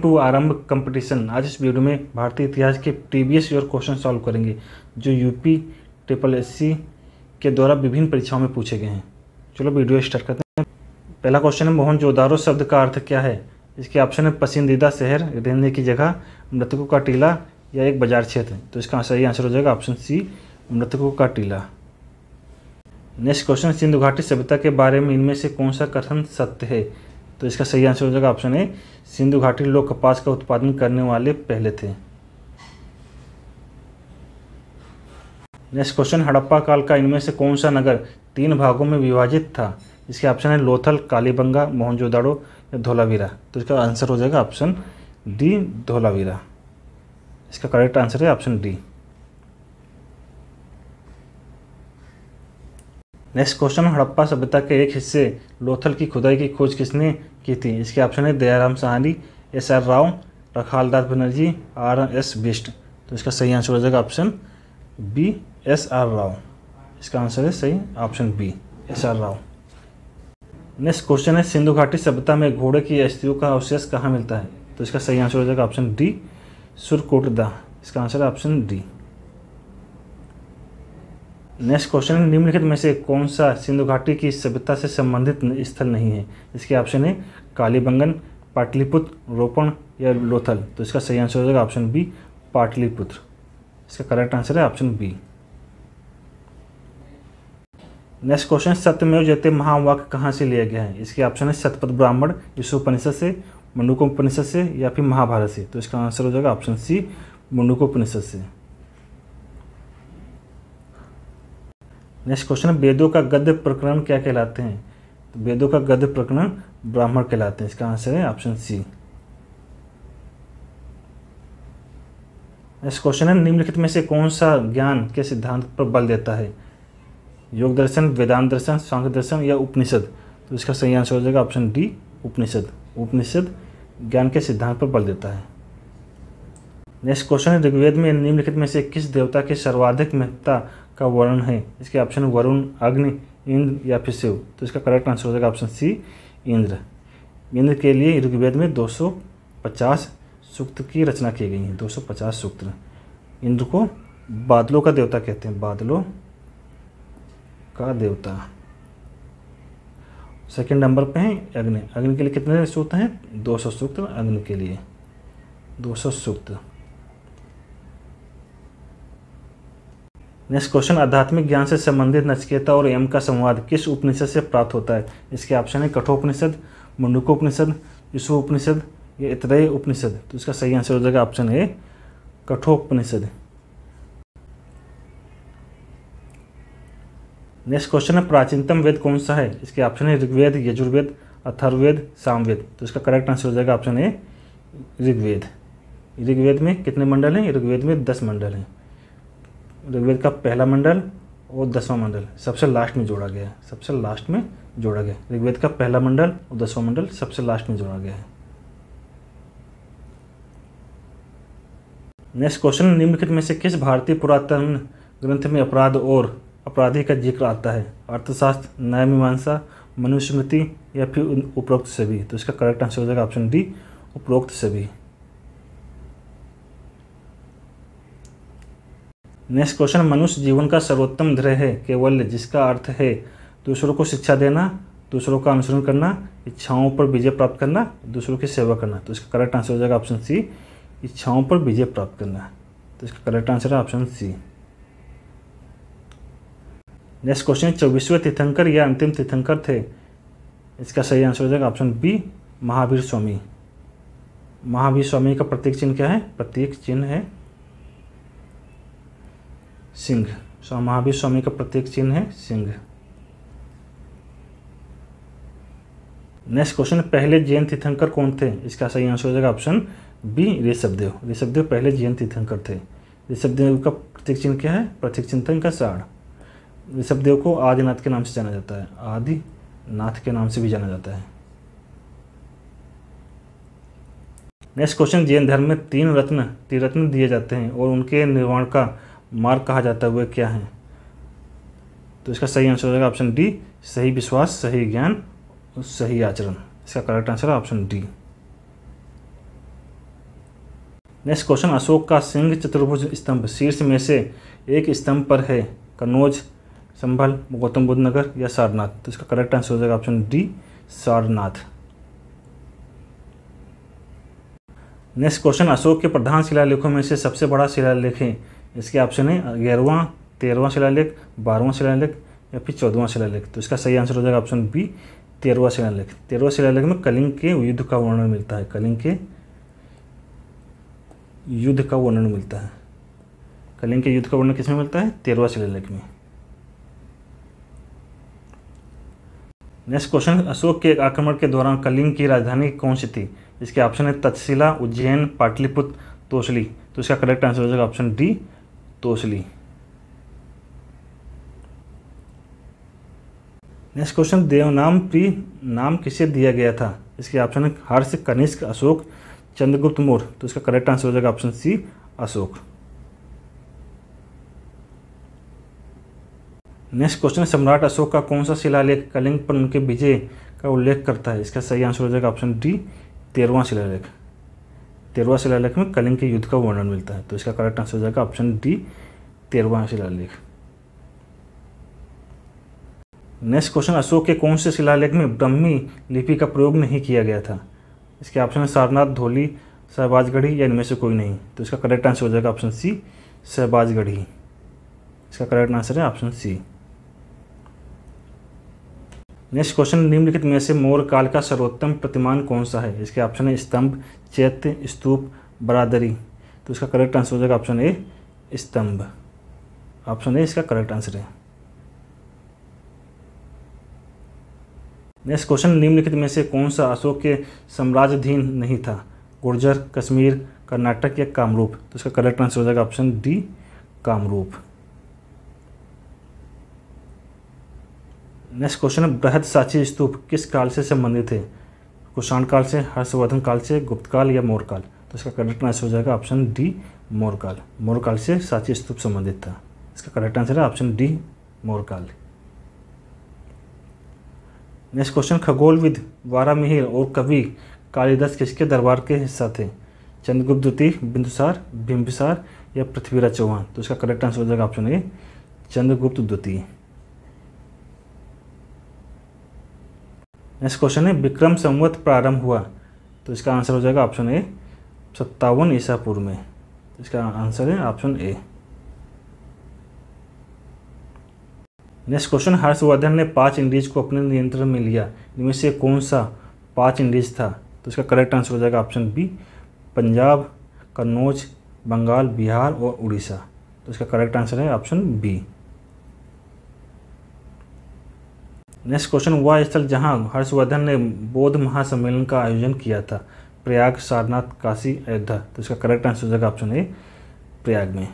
To आरंभ competition आज इस वीडियो में भारतीय इतिहास के प्रीवियस ईयर क्वेश्चन सॉल्व करेंगे, जो यूपी ट्रिपल एस के द्वारा विभिन्न परीक्षाओं में पूछे गए हैं। चलो वीडियो स्टार्ट करते हैं। पहला क्वेश्चन है मोहनजोदारो शब्द का अर्थ क्या है? इसके ऑप्शन है, पसंदीदा शहर, रहने की जगह, मृतकों का टीला या एक बाज़ार क्षेत्र। तो इसका सही आंसर हो जाएगा ऑप्शन सी मृतकों का टीला। नेक्स्ट क्वेश्चन सिंधु घाटी सभ्यता के बारे में इनमें से कौन सा कथन सत्य है? तो इसका सही आंसर हो जाएगा ऑप्शन ए सिंधु घाटी लोग कपास का उत्पादन करने वाले पहले थे। नेक्स्ट क्वेश्चन हड़प्पा काल का इनमें से कौन सा नगर तीन भागों में विभाजित था? इसके ऑप्शन है लोथल, कालीबंगा, मोहनजोदाड़ो या धोलावीरा। तो इसका आंसर हो जाएगा ऑप्शन डी धोलावीरा। इसका करेक्ट आंसर है option D next question Harappa सभ्यता के एक हिस्से, लोथल की खुदाई की खोज किसने की थी। इसके ऑप्शन है Dayaram Sahni, S R Rao, Rakhaldas Banerjee, R S Bisht तो इसका सही आंसर हो जाएगा option B, S R Rao. इसका आंसर है सही, option B, S R Rao. Next question है, सिंधु घाटी सभ्यता में घोड़े की अस्थियों का अवशेष कहाँ मिलता है? तो इसका सही आंसर हो जाएगा ऑप्शन डी, सुरकोटदा। इसका आंसर है ऑप्शन डी। नेक्स्ट क्वेश्चन निम्नलिखित में से कौन सा सिंधु घाटी की सभ्यता से संबंधित स्थल नहीं है? इसके ऑप्शन है कालीबंगन, पाटलिपुत्र, रोपण या लोथल। तो इसका सही आंसर हो जाएगा ऑप्शन बी पाटलिपुत्र। इसका करेक्ट आंसर है ऑप्शन बी नेक्स्ट क्वेश्चन सत्यमेव जयते महावाक्य कहाँ से लिया गया है? इसके ऑप्शन है शतपथ ब्राह्मण विश्वोपनिषद से मंडुकोपनिषद से या फिर महाभारत से। तो इसका आंसर हो जाएगा ऑप्शन सी मंडुकोपनिषद से। नेक्स्ट क्वेश्चन वेदों का गद्य प्रकरण क्या कहलाते हैं? तो वेदों का गद्य प्रकरण ब्राह्मण कहलाते हैं। इसका आंसर है ऑप्शन सी नेक्स्ट क्वेश्चन है, निम्नलिखित में से कौन सा ज्ञान के सिद्धांत पर बल देता है? योग दर्शन, वेदांत दर्शन, सांख्य दर्शन या उपनिषद? तो इसका सही आंसर हो जाएगा ऑप्शन डी उपनिषद। उपनिषद ज्ञान के सिद्धांत पर बल देता है। नेक्स्ट क्वेश्चन है, ऋग्वेद में निम्नलिखित में से किस देवता की सर्वाधिक महत्ता का वर्णन है? इसके ऑप्शन वरुण, अग्नि इंद्र या फिर शिव। तो इसका करेक्ट आंसर हो जाएगा ऑप्शन सी इंद्र। इंद्र के लिए ऋग्वेद में 250 सूक्त की रचना की गई है। 250 सूक्त। इंद्र को बादलों का देवता कहते हैं। बादलों का देवता। सेकंड नंबर पे है अग्नि। अग्नि के लिए कितने सूक्त हैं? 200 सूक्त अग्नि के लिए। 200 सूक्त। नेक्स्ट क्वेश्चन आध्यात्मिक ज्ञान से संबंधित नचकेता और यम का संवाद किस उपनिषद से प्राप्त होता है? इसके ऑप्शन है कठोपनिषद, मुंडुकोपनिषद उपनिषद या इतरय उपनिषद। तो इसका सही आंसर हो जाएगा option A, Kathopanishad. Next question है प्राचीनतम वेद कौन सा है? इसके ऑप्शन है ऋग्वेद, यजुर्वेद, अथर्ववेद, सामवेद। तो इसका करेक्ट आंसर हो जाएगा ऑप्शन ए, ऋग्वेद। ऋग्वेद में कितने मंडल हैं? ऋग्वेद में दस मंडल हैं। ऋग्वेद का पहला मंडल और दसवां मंडल, सबसे लास्ट में जोड़ा गया है, सबसे लास्ट में जोड़ा गया ऋग्वेद का पहला मंडल और दसवां मंडल, सबसे लास्ट में जोड़ा गया है। नेक्स्ट क्वेश्चन निम्नलिखित में से किस भारतीय पुरातन ग्रंथ में अपराध और अपराधी का ज़िक्र आता है? अर्थशास्त्र न्याय मीमांसा मनुस्मृति या फिर उपरोक्त सभी? तो इसका करेक्ट आंसर हो जाएगा ऑप्शन डी उपरोक्त सभी। नेक्स्ट क्वेश्चन मनुष्य जीवन का सर्वोत्तम ध्येय है, केवल जिसका अर्थ है दूसरों को शिक्षा देना, दूसरों का अनुसरण करना, इच्छाओं पर विजय प्राप्त करना, दूसरों की सेवा करना। तो इसका करेक्ट आंसर हो जाएगा ऑप्शन सी इच्छाओं पर विजय प्राप्त करना। तो इसका करेक्ट आंसर है ऑप्शन सी नेक्स्ट क्वेश्चन चौबीसवें तीर्थंकर या अंतिम तीर्थंकर थे? इसका सही आंसर हो जाएगा ऑप्शन बी महावीर स्वामी। महावीर स्वामी का प्रतीक चिन्ह क्या है? प्रतीक चिन्ह है सिंह। सो महावीर स्वामी का प्रत्येक चिन्ह है सिंह। नेक्स्ट क्वेश्चन पहले जैन तीर्थंकर कौन थे? इसका सही आंसर हो जाएगा ऑप्शन बी ऋषभदेव। ऋषभदेव पहले जैन तीर्थंकर थे। ऋषभदेव का प्रतीक चिन्ह क्या है? प्रतीक चिंतन का साढ़। ऋषभदेव को आदिनाथ के नाम से जाना जाता है। आदिनाथ के नाम से भी जाना जाता है। नेक्स्ट क्वेश्चन जैन धर्म में तीन रत्न त्रिरत्न दिए जाते हैं और उनके निर्माण का मार्ग कहा जाता है वह क्या है? तो इसका सही आंसर हो जाएगा ऑप्शन डी सही विश्वास, सही ज्ञान और सही आचरण। इसका करेक्ट आंसर है option D next question Ashok का सिंह चतुर्भुज स्तंभ। शीर्ष में से एक स्तंभ पर है, कन्नौज, संभल, गौतम बुद्ध नगर या सारनाथ। तो इसका करेक्ट आंसर हो जाएगा option D Sarnath. Next question Ashok के प्रधान शिलालेखों में से सबसे बड़ा शिलालेख है इसके ऑप्शन है ग्यारहवां, तेरहवां शिलालेख बारहवां शिलालेख या फिर चौदहवां शिलालेख तो इसका सही आंसर हो जाएगा ऑप्शन बी तेरहवा शिलालेख तेरहवा शिलालेख में कलिंग के युद्ध का वर्णन मिलता है। कलिंग के युद्ध का वर्णन मिलता है। कलिंग के युद्ध का वर्णन किसमें मिलता है? तेरहवा शिलालेख में। नेक्स्ट क्वेश्चन अशोक के आक्रमण के दौरान कलिंग की राजधानी कौन सी थी? इसके ऑप्शन है तक्षशिला उज्जैन, पाटलिपुत्र, तोसली। तो इसका करेक्ट आंसर हो जाएगा option D Tosali next question देवनाम प्री, नाम किसे दिया गया था? इसके ऑप्शन है हर्ष, कनिष्क, अशोक, चंद्रगुप्त मौर्य तो इसका करेक्ट आंसर हो जाएगा option C Ashok. Next question सम्राट अशोक का कौन सा शिलालेख कलिंग पर उनके विजय का उल्लेख करता है? इसका सही आंसर हो जाएगा ऑप्शन डी तेरहवा शिलालेख। तेरहवा शिलालेख में कलिंग के युद्ध का वर्णन मिलता है। तो इसका करेक्ट आंसर हो जाएगा ऑप्शन डी तेरवा शिलालेख नेक्स्ट क्वेश्चन अशोक के कौन से शिलालेख में ब्रह्मी लिपि का प्रयोग नहीं किया गया था? इसके ऑप्शन है सारनाथ, धोली शहबाजगढ़ी या इनमें से कोई नहीं। तो इसका करेक्ट आंसर हो जाएगा ऑप्शन सी शहबाजगढ़ी इसका करेक्ट आंसर है ऑप्शन सी नेक्स्ट क्वेश्चन निम्नलिखित में से मौर्य काल का सर्वोत्तम प्रतिमान कौन सा है? इसके ऑप्शन है स्तंभ, चैत्य, स्तूप, बरादरी। तो इसका करेक्ट आंसर हो जाएगा ऑप्शन ए स्तंभ। ऑप्शन ए इसका करेक्ट आंसर है। नेक्स्ट क्वेश्चन निम्नलिखित में से कौन सा अशोक के साम्राज्यधीन नहीं था? गुर्जर, कश्मीर, कर्नाटक या कामरूप? तो इसका करेक्ट आंसर हो जाएगा option D Kamrup. Next question है, बृहद साची स्तूप किस काल से संबंधित है? कुषाण काल से, हर्षवर्धन काल से, गुप्त काल या मौर्य काल? तो इसका करेक्ट आंसर हो जाएगा ऑप्शन डी मौर्य काल। मौर्य काल से साची स्तूप संबंधित था। इसका करेक्ट आंसर है ऑप्शन डी मौर्य काल। नेक्स्ट क्वेश्चन खगोलविद वारामिहिर और कवि कालिदास किसके दरबार के हिस्सा थे? चंद्रगुप्त द्वितीय, बिंदुसार बिंबिसार या पृथ्वीराज चौहान? तो इसका करेक्ट आंसर हो जाएगा ऑप्शन ए चंद्रगुप्त द्वितीय। नेक्स्ट क्वेश्चन है विक्रम संवत प्रारंभ हुआ। तो इसका आंसर हो जाएगा ऑप्शन ए सत्तावन ईसा पूर्व में इसका आंसर है option A next question Harshavardhan ने पाँच इंडीज को अपने नियंत्रण में लिया। इनमें से कौन सा पाँच इंडीज था? तो इसका करेक्ट आंसर हो जाएगा ऑप्शन बी पंजाब, कन्नौज, बंगाल, बिहार और उड़ीसा। तो इसका करेक्ट आंसर है ऑप्शन बी नेक्स्ट क्वेश्चन वह स्थल जहाँ हर्षवर्धन ने बौद्ध महासम्मेलन का आयोजन किया था? प्रयाग, सारनाथ, काशी, अयोध्या। तो इसका करेक्ट आंसर हो जाएगा ऑप्शन ए प्रयाग में।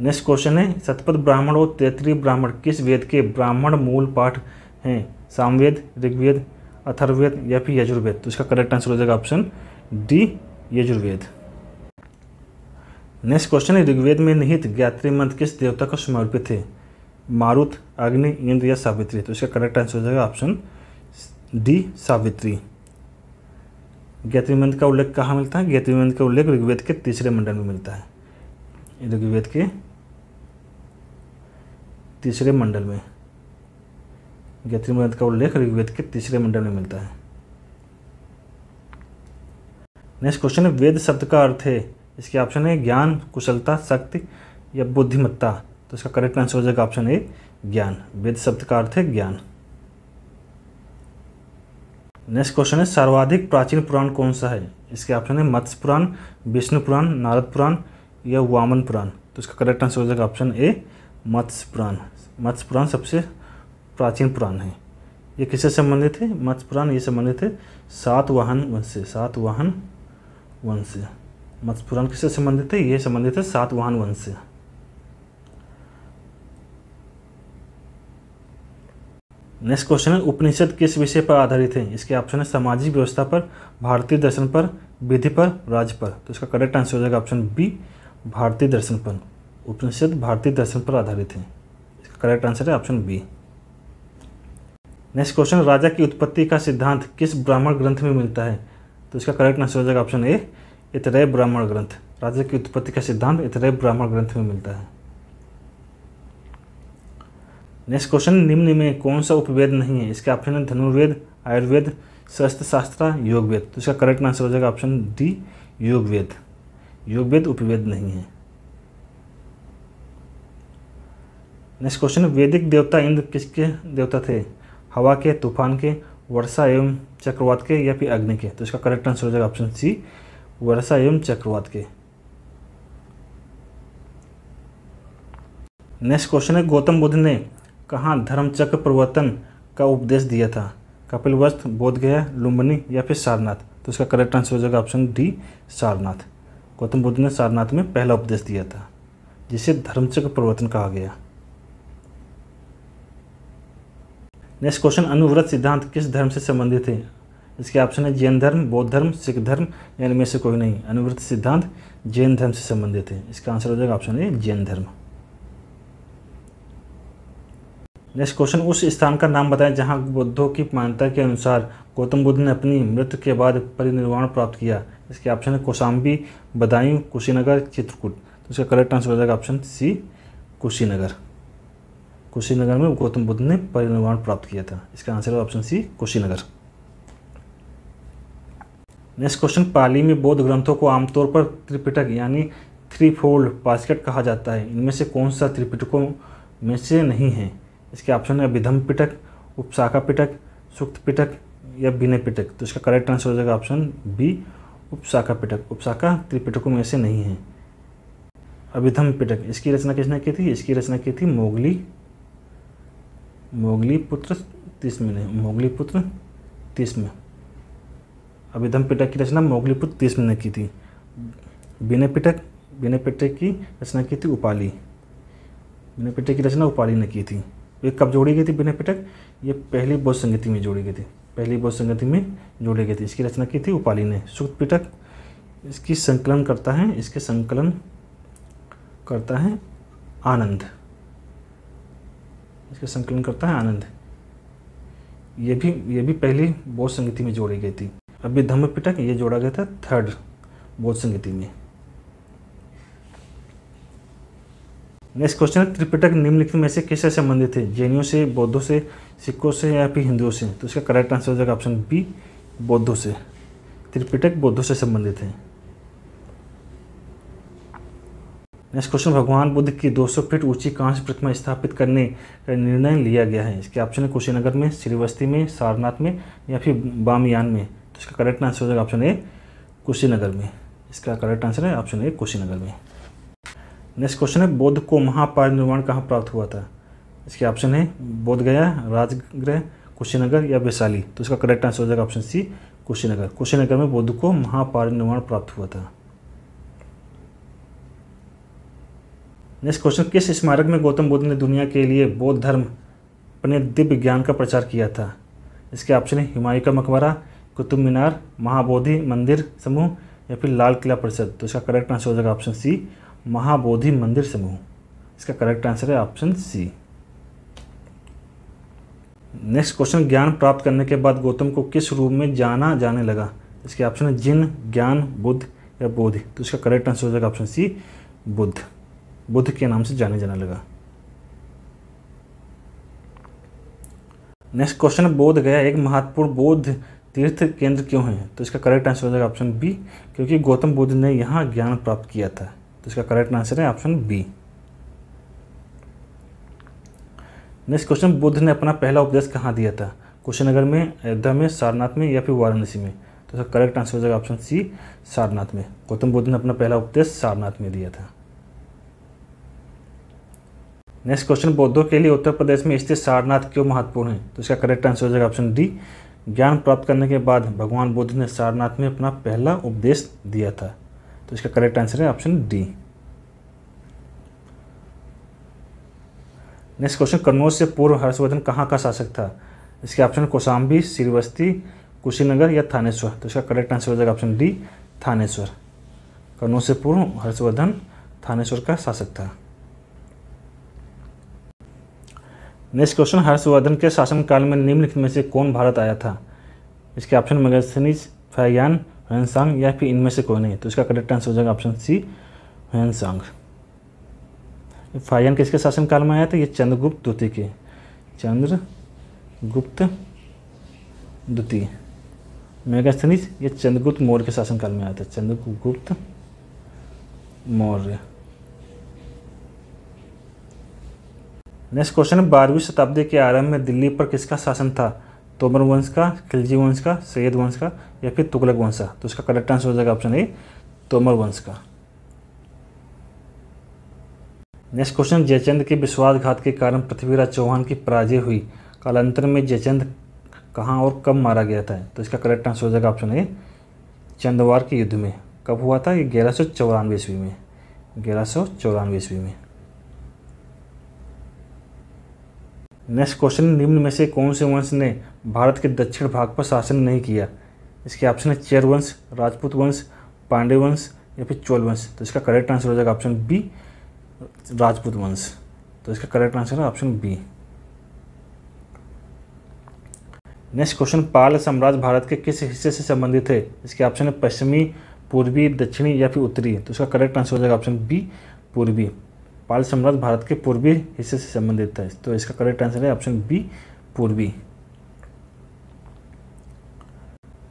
नेक्स्ट क्वेश्चन है, शतपथ ब्राह्मण और तैतरीय ब्राह्मण किस वेद के ब्राह्मण मूल पाठ हैं? सामवेद, ऋग्वेद, अथर्ववेद या फिर यजुर्वेद? तो इसका करेक्ट आंसर हो जाएगा option D Yajurveda. Next question है, ऋग्वेद में निहित ज्ञात्री मंत्र किस देवता को समर्पित है? मारुत, अग्नि इंद्र या सावित्री। तो इसका करेक्ट आंसर हो जाएगा ऑप्शन डी सावित्री। ज्ञात्री मंत्र का उल्लेख कहाँ मिलता है? ज्ञात्री का उल्लेख ऋग्वेद के तीसरे मंडल में मिलता है। ऋग्वेद के तीसरे मंडल में। ज्ञात्री का उल्लेख ऋग्वेद के तीसरे मंडल में मिलता है। नेक्स्ट क्वेश्चन है, वेद शब्द का अर्थ है, इसके ऑप्शन है ज्ञान, कुशलता, शक्ति या बुद्धिमत्ता। तो इसका करेक्ट आंसर हो जाएगा ऑप्शन ए ज्ञान। वेद शब्द का अर्थ है ज्ञान। नेक्स्ट क्वेश्चन है, सर्वाधिक प्राचीन पुराण कौन सा है? इसके ऑप्शन है मत्स्य पुराण, विष्णु पुराण, नारद पुराण या वामन पुराण। तो इसका करेक्ट आंसर हो जाएगा ऑप्शन ए मत्स्य पुराण। मत्स्य पुराण सबसे प्राचीन पुराण है। ये किससे संबंधित है? मत्स्य पुराण ये संबंधित है सात वाहन वंश से। सात वाहन वंश से। मत्स्य पुराण किससे संबंधित है? ये संबंधित है सात वाहन वंश से। नेक्स्ट क्वेश्चन है, उपनिषद किस विषय पर आधारित है? इसके ऑप्शन है, सामाजिक व्यवस्था पर, भारतीय दर्शन पर, विधि पर राज पर। तो इसका करेक्ट आंसर हो जाएगा ऑप्शन बी भारतीय दर्शन पर। उपनिषद भारतीय दर्शन पर आधारित है। इसका करेक्ट आंसर है ऑप्शन बी नेक्स्ट क्वेश्चन राजा की उत्पत्ति का सिद्धांत किस ब्राह्मण ग्रंथ में मिलता है? तो इसका करेक्ट आंसर हो जाएगा ऑप्शन ए इतरय ब्राह्मण ग्रंथ। राजा की उत्पत्ति का सिद्धांत इतरय ब्राह्मण ग्रंथ में मिलता है। नेक्स्ट क्वेश्चन निम्न में कौन सा उपवेद नहीं है? इसके ऑप्शन है धनुर्वेद, आयुर्वेद शस्त्र शास्त्र योग वेद तो इसका करेक्ट आंसर हो जाएगा ऑप्शन डी योग वेद योग वेद उपवेद नहीं है। नेक्स्ट क्वेश्चन वैदिक देवता इंद्र किसके देवता थे? हवा के, तूफ़ान के, वर्षा एवं चक्रवात के या फिर अग्नि के? तो इसका करेक्ट आंसर हो जाएगा ऑप्शन सी वर्षा एवं चक्रवात के। नेक्स्ट क्वेश्चन है गौतम बुद्ध ने कहाँ धर्मचक्र प्रवर्तन का उपदेश दिया था? कपिलवस्त बोधगया, लुम्बनी या फिर सारनाथ? तो इसका करेक्ट आंसर हो जाएगा ऑप्शन डी सारनाथ। गौतम बुद्ध ने सारनाथ में पहला उपदेश दिया था, जिसे धर्मचक्र प्रवर्तन कहा गया। नेक्स्ट क्वेश्चन अनुव्रत सिद्धांत किस धर्म से संबंधित है? इसके ऑप्शन है जैन धर्म, बौद्ध धर्म, सिख धर्म, या इनमें से कोई नहीं। अनुव्रत सिद्धांत जैन धर्म से संबंधित है। इसका आंसर हो जाएगा ऑप्शन ए जैन धर्म। नेक्स्ट क्वेश्चन उस स्थान का नाम बताएँ जहाँ बुद्धों की मान्यता के अनुसार गौतम बुद्ध ने अपनी मृत्यु के बाद परिनिर्वाण प्राप्त किया। इसके ऑप्शन है कौशाम्बी, बदायूं, कुशीनगर, चित्रकूट। तो इसका करेक्ट आंसर हो जाएगा ऑप्शन सी कुशीनगर। कुशीनगर में गौतम बुद्ध ने परिनिर्वाण प्राप्त किया था। इसका आंसर है option C Kushinagar. Next question Pali में बौद्ध ग्रंथों को आमतौर पर त्रिपिटक यानी थ्री फोल्ड बास्केट कहा जाता है। इनमें से कौन सा त्रिपिटकों में से नहीं है? इसके ऑप्शन है अभिधम पिटक, उपशाखा पिटक, सुक्त पिटक या विनय पिटक। तो इसका करेक्ट आंसर हो जाएगा ऑप्शन बी उपशाखा पिटक। उपशाखा त्रिपिटकों में से नहीं है। अभिधम पिटक, इसकी रचना किसने की थी? इसकी रचना की थी मोगली मोगली पुत्र तीसम ने, मोगली पुत्र तीसम अभिधम पिटक की रचना मोगली पुत्र तीसम ने की थी। विनय पिटक विनय पिटक की रचना की थी उपाली। विनय पिटक की रचना उपाली ने की थी। ये कब जोड़ी गई थी विनय पिटक? ये पहली बौद्ध संगति में जोड़ी गई थी। पहली बौद्ध संगति में जोड़ी गई थी। इसकी रचना की थी उपाली ने। सुक्त पिटक इसकी संकलन करता है, इसके संकलन करता है आनंद। इसका संकलन करता है आनंद। ये भी ये भी पहली बौद्ध संगति में जोड़ी गई थी। अभी धम्म पिटक, ये जोड़ा गया था थर्ड बौद्ध संगति में। नेक्स्ट क्वेश्चन है त्रिपिटक निम्नलिखित में से किससे संबंधित है? जैनियों से, बौद्धों से, सिखों से या फिर हिंदुओं से? तो इसका करेक्ट आंसर हो जाएगा ऑप्शन बी बौद्धों से। त्रिपिटक बौद्धों से संबंधित है। नेक्स्ट क्वेश्चन भगवान बुद्ध की 200 फीट ऊँची कांस्य प्रतिमा स्थापित करने का निर्णय लिया गया है। इसके ऑप्शन है कुशीनगर में, श्रीवस्ती में, सारनाथ में या फिर बामयान में? तो इसका करेक्ट आंसर हो जाएगा ऑप्शन ए कुशीनगर में। इसका करेक्ट आंसर है ऑप्शन ए कुशीनगर में। नेक्स्ट क्वेश्चन है, बौद्ध को महापरिनिर्वाण कहाँ प्राप्त हुआ था? इसके ऑप्शन है बोध गया, राजगृह, कुशीनगर या वैशाली। तो इसका करेक्ट आंसर हो जाएगा ऑप्शन सी कुशीनगर। कुशीनगर में बौद्ध को महापरिनिर्वाण प्राप्त हुआ था। नेक्स्ट क्वेश्चन किस स्मारक में गौतम बुद्ध ने दुनिया के लिए बौद्ध धर्म अपने दिव्य ज्ञान का प्रचार किया था? इसके ऑप्शन है हिमायू का मकबरा, कुतुब मीनार, महाबोधि मंदिर समूह या फिर लाल किला परिषद। तो इसका करेक्ट आंसर हो जाएगा ऑप्शन सी महाबोधि मंदिर समूह इसका करेक्ट आंसर है ऑप्शन सी नेक्स्ट क्वेश्चन ज्ञान प्राप्त करने के बाद गौतम को किस रूप में जाना जाने लगा? इसके ऑप्शन है जिन, ज्ञान, बुद्ध या बोधि। तो इसका करेक्ट आंसर हो जाएगा ऑप्शन सी बुद्ध। बुद्ध के नाम से जाने जाने लगा। नेक्स्ट क्वेश्चन बोध गया एक महत्वपूर्ण बोध तीर्थ केंद्र क्यों है? तो इसका करेक्ट आंसर हो जाएगा ऑप्शन बी क्योंकि गौतम बुद्ध ने यहाँ ज्ञान प्राप्त किया था। तो इसका करेक्ट आंसर है option B next question Buddha ने अपना पहला उपदेश कहाँ दिया था? कुशीनगर में, अयोध्या में, सारनाथ में या फिर वाराणसी में? तो इसका करेक्ट आंसर हो जाएगा ऑप्शन सी सारनाथ में। गौतम बुद्ध ने अपना पहला उपदेश सारनाथ में दिया था। नेक्स्ट क्वेश्चन बौद्धों के लिए उत्तर प्रदेश में स्थित सारनाथ क्यों महत्वपूर्ण है? तो इसका करेक्ट आंसर हो जाएगा ऑप्शन डी ज्ञान प्राप्त करने के बाद भगवान बुद्ध ने सारनाथ में अपना पहला उपदेश दिया था। तो इसका करेक्ट आंसर है option D next question Kannauj से पूर्व हर्षवर्धन कहाँ का शासक था? इसके ऑप्शन कौशाम्बी श्रीवस्ती, कुशीनगर या थानेश्वर। तो इसका करेक्ट आंसर हो जाएगा ऑप्शन डी थानेश्वर। कन्नौज से पूर्व हर्षवर्धन थानेश्वर का शासक था। नेक्स्ट क्वेश्चन हर्षवर्धन के शासनकाल में निम्नलिखित में से कौन भारत आया था? इसके ऑप्शन मगजनीज फयान हुएनसांग या फिर इनमें से कोई नहीं तो इसका करेक्ट आंसर हो जाएगा ऑप्शन सी हुएनसांग फायन किसके शासनकाल में आया था? ये चंद्रगुप्त द्वितीय के। चंद्रगुप्त द्वितीय। मेगास्थनीज ये चंद्रगुप्त मौर्य के शासनकाल में आया था। चंद्रगुप्त मौर्य। नेक्स्ट क्वेश्चन है, बारहवीं शताब्दी के आरंभ में दिल्ली पर किसका शासन था? तोमर वंश का, खिलजी वंश का, सैयद वंश का, या फिर तुगलक वंश का। तो इसका करेक्ट आंसर हो जाएगा ऑप्शन ए तोमर वंश का। नेक्स्ट क्वेश्चन जयचंद के विश्वासघात के कारण पृथ्वीराज चौहान की पराजय हुई। कालांतर में जयचंद कहाँ और कब मारा गया था? तो इसका करेक्ट आंसर हो जाएगा ऑप्शन ए चंदवार के युद्ध में। कब हुआ था? ये ग्यारह सौ चौरानवे ईस्वी में। ग्यारह सौ चौरानवे ईस्वी में। नेक्स्ट क्वेश्चन निम्न में से कौन से वंश ने भारत के दक्षिण भाग पर शासन नहीं किया? इसके ऑप्शन है चेर वंश, राजपूत वंश, पांडे वंश या फिर चोल वंश। तो इसका करेक्ट आंसर हो जाएगा ऑप्शन बी राजपूत वंश। तो इसका करेक्ट आंसर है option B next question Pal साम्राज्य भारत के किस हिस्से से संबंधित है? इसके ऑप्शन है पश्चिमी, पूर्वी, दक्षिणी या फिर उत्तरी। तो इसका करेक्ट आंसर हो जाएगा ऑप्शन बी पूर्वी। पाल साम्राज्य भारत के पूर्वी हिस्से से संबंधित है। तो इसका करेक्ट आंसर है ऑप्शन बी पूर्वी।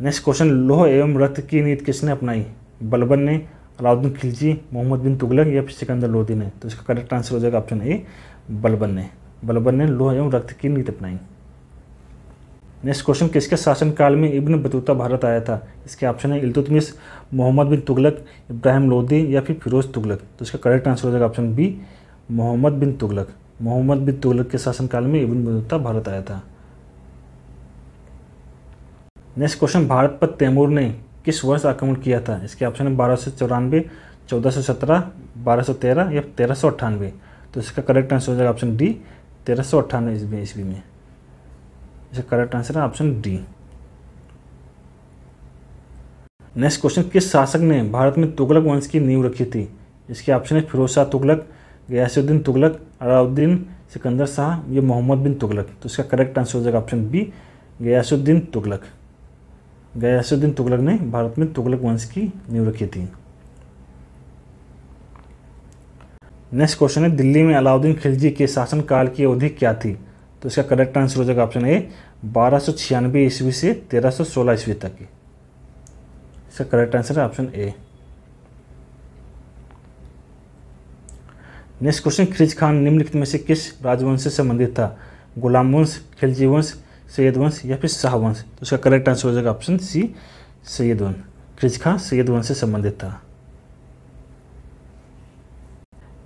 नेक्स्ट क्वेश्चन लोह एवं रक्त की नीति किसने अपनाई? बलबन ने, अलाउद्दीन खिलजी, मोहम्मद बिन तुगलक या फिर सिकंदर लोधी ने? तो इसका करेक्ट आंसर हो जाएगा ऑप्शन ए बलबन ने। बलबन ने लोह एवं रक्त की नीति अपनाई। नेक्स्ट क्वेश्चन किसके शासनकाल में इब्न बतूता भारत आया था? इसके ऑप्शन है इल्तुतमिश मोहम्मद बिन तुगलक, इब्राहिम लोदी या फिर फिरोज तुगलक। तो इसका करेक्ट आंसर हो जाएगा ऑप्शन बी मोहम्मद बिन तुगलक। मोहम्मद बिन तुगलक के शासनकाल में इब्न बतूता भारत आया था। नेक्स्ट क्वेश्चन भारत पर तैमूर ने किस वर्ष आक्रमण किया था? इसके ऑप्शन है बारह सौ चौरानवे, चौदह सौ सत्रह, बारह सौ तेरह या तेरह सौ अट्ठानवे। तो इसका करेक्ट आंसर हो जाएगा ऑप्शन डी तेरह सौ अट्ठानवे ईस्वी में। इसका करेक्ट आंसर है ऑप्शन डी नेक्स्ट क्वेश्चन किस शासक ने भारत में तुगलक वंश की नींव रखी थी? इसके ऑप्शन है फिरोज शाह तुगलक, गयासुद्दीन तुगलक, अलाउद्दीन सिकंदर शाह, ये मोहम्मद बिन तुगलक। तो इसका करेक्ट आंसर हो जाएगा ऑप्शन बी गयासुद्दीन तुगलक। गयासुद्दीन तुगलक ने भारत में तुगलक वंश की नींव रखी थी। नेक्स्ट क्वेश्चन है, दिल्ली में अलाउद्दीन खिलजी के शासनकाल की अवधि क्या थी? तो इसका करेक्ट आंसर हो जाएगा ऑप्शन ए बारह सौ छियानवे ईस्वी से तेरह सौ सोलह ईस्वी तक की। इसका करेक्ट आंसर है option A next question Khizr Khan निम्नलिखित में से किस राजवंश से संबंधित था? गुलाम वंश, खिलजी वंश, सैयद वंश या फिर शाह वंश? तो इसका करेक्ट आंसर हो जाएगा ऑप्शन सी सैयद वंश। खिज खान सैयद वंश से संबंधित था।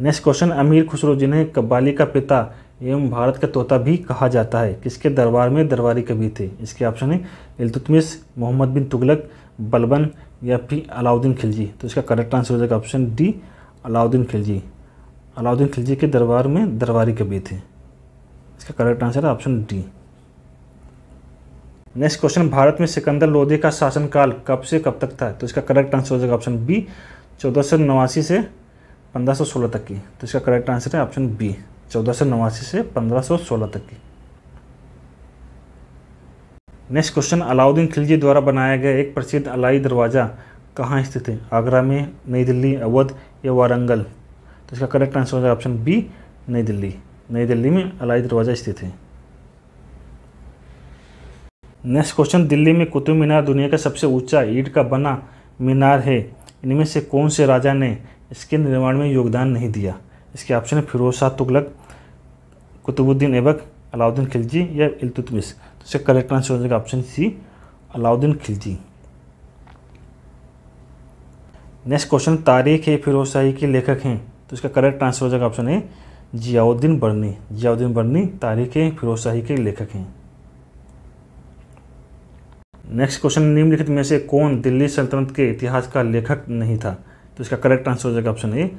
नेक्स्ट क्वेश्चन अमीर खुसरो, जिन्हें कब्बाली का पिता एवं भारत का तोता भी कहा जाता है। किसके दरबार में दरबारी कवि थे? इसके ऑप्शन है इल्तुतमिश मोहम्मद बिन तुगलक, बलबन या फिर अलाउद्दीन खिलजी। तो इसका करेक्ट आंसर हो जाएगा ऑप्शन डी अलाउद्दीन खिलजी। अलाउद्दीन खिलजी के दरबार में दरबारी कवि थे। इसका करेक्ट आंसर है option D next question Bharat में सिकंदर लोधी का शासनकाल कब से कब तक था? तो इसका करेक्ट आंसर हो जाएगा ऑप्शन बी चौदह से पंद्रह सौ सोलह तक की। तो इसका करेक्ट आंसर है ऑप्शन बी चौदह सौ नवासी से पंद्रह सौ सोलह तक की। नेक्स्ट क्वेश्चन, अलाउद्दीन खिलजी द्वारा बनाया गया एक प्रसिद्ध अलाई दरवाज़ा कहाँ स्थित है? आगरा में, नई दिल्ली, अवध या वारंगल? तो इसका करेक्ट आंसर हो जाएगा ऑप्शन बी नई दिल्ली। नई दिल्ली में अलाई दरवाज़ा स्थित है। नेक्स्ट क्वेश्चन, दिल्ली में कुतुब मीनार दुनिया का सबसे ऊँचा ईट का बना मीनार है। इनमें से कौन से राजा ने इसके निर्माण में योगदान नहीं दिया? इसके ऑप्शन है फिरोज शाह तुगलक कुतुबुद्दीन ऐबक, अलाउद्दीन खिलजी या इल्तुतमिश। तो इसका करेक्ट आंसर हो जाएगा option C Alauddin Khilji. Next question तारीख है फिरोज शाही के लेखक हैं। तो इसका करेक्ट आंसर हो जाएगा ऑप्शन है जियाउद्दीन बर्नी। जियाउद्दीन बर्नी, तारीख है फिरोज शाही के लेखक हैं। नेक्स्ट क्वेश्चन निम्नलिखित में से कौन दिल्ली सल्तनत के इतिहास का लेखक नहीं था? तो इसका करेक्ट आंसर हो जाएगा ऑप्शन ए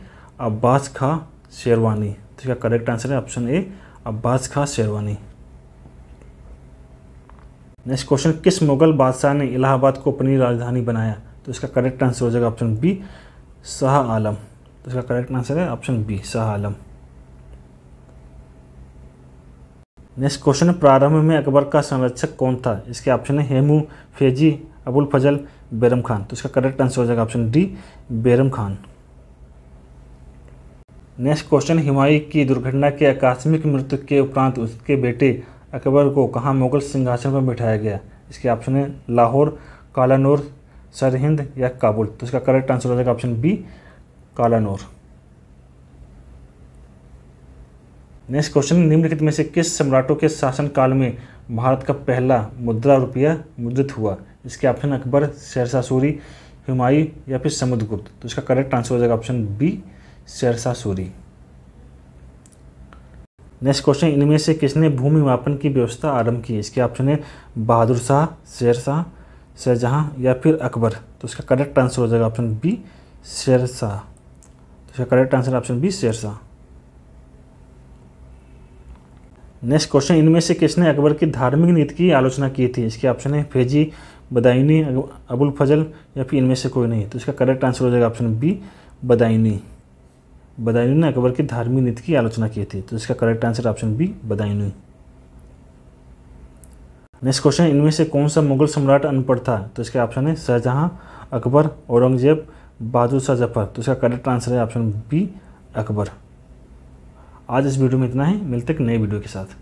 अब्बास खां शेरवानी। तो इसका करेक्ट आंसर है option A Abbas Khan Sherwani. Next question, किस मुगल बादशाह ने इलाहाबाद को अपनी राजधानी बनाया? तो इसका करेक्ट आंसर हो जाएगा ऑप्शन बी शाह आलम। तो इसका करेक्ट आंसर है option B Shah Alam. Next question प्रारंभ में अकबर का संरक्षक कौन था? इसके ऑप्शन है हेमू, फेजी, अबुल फजल, बैरम खान। तो इसका करेक्ट आंसर हो जाएगा option D Bairam Khan. Next question Humayun की दुर्घटना के आकस्मिक मृत्यु के उपरांत उसके बेटे अकबर को कहाँ मुगल सिंहासन पर बिठाया गया? इसके ऑप्शन है लाहौर, कालानौर, सरहिंद या काबुल। तो इसका करेक्ट आंसर हो जाएगा option B Kalanaur. Next question निम्नलिखित में से किस सम्राटों के शासनकाल में भारत का पहला मुद्रा रुपया मुद्रित हुआ? इसके ऑप्शन अकबर, शेरशाह सूरी, हुमायूं या फिर समुद्रगुप्त। तो इसका करेक्ट आंसर हो जाएगा option B Sher Shah Suri. Next question इनमें से किसने भूमि मापन की व्यवस्था आरंभ की? इसके ऑप्शन है बहादुर शाह शेरशाह शाहजहाँ या फिर अकबर। तो इसका करेक्ट आंसर हो जाएगा ऑप्शन बी शेरशाह तो इसका correct answer option B Sher Shah next question इनमें से किसने अकबर की धार्मिक नीति की आलोचना की थी? इसके ऑप्शन है फेजी बदाइनी अबुल फजल या फिर इनमें से कोई नहीं। तो इसका करेक्ट आंसर हो जाएगा ऑप्शन बी बदाइनी बदायूं ने अकबर की धार्मिक नीति की आलोचना की थी तो इसका correct answer option B Badayuni next question इनमें से कौन सा मुगल सम्राट अनपढ़ था? तो इसका ऑप्शन है शाहजहां, अकबर, औरंगज़ेब, बहादुर शाह ज़फ़र। तो इसका करेक्ट आंसर है ऑप्शन बी अकबर। आज इस वीडियो में इतना ही। मिलते एक नए वीडियो के साथ।